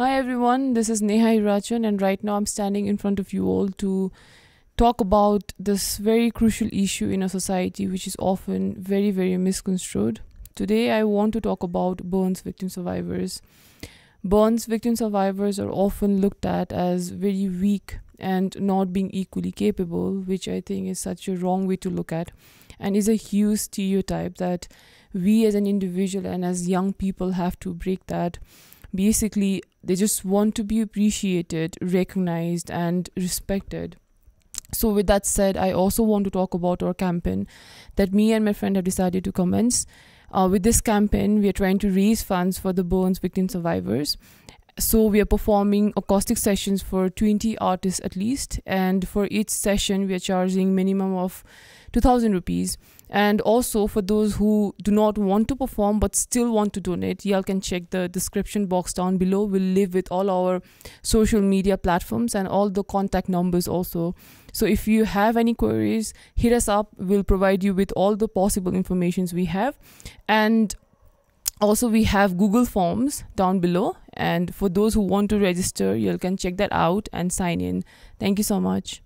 Hi everyone, this is Neha Hirachan, and right now I'm standing in front of you all to talk about this very crucial issue in a society which is often very, very misconstrued. Today, I want to talk about burns victim survivors. Burns victim survivors are often looked at as very weak and not being equally capable, which I think is such a wrong way to look at and is a huge stereotype that we as an individual and as young people have to break that basically they just want to be appreciated recognized and respected. So with that said i also want to talk about our campaign that me and my friend have decided to commence. Uh, with this campaign we are trying to raise funds for the burns victim survivors so we are performing acoustic sessions for 20 artists at least and for each session we are charging minimum of 2000 rupees. And also for those who do not want to perform but still want to donate y'all can check the description box down below. We'll live with all our social media platforms and all the contact numbers also. So if you have any queries hit us up. We'll provide you with all the possible informations we have. And also we have google forms down below and for those who want to register you can check that out and sign in. Thank you so much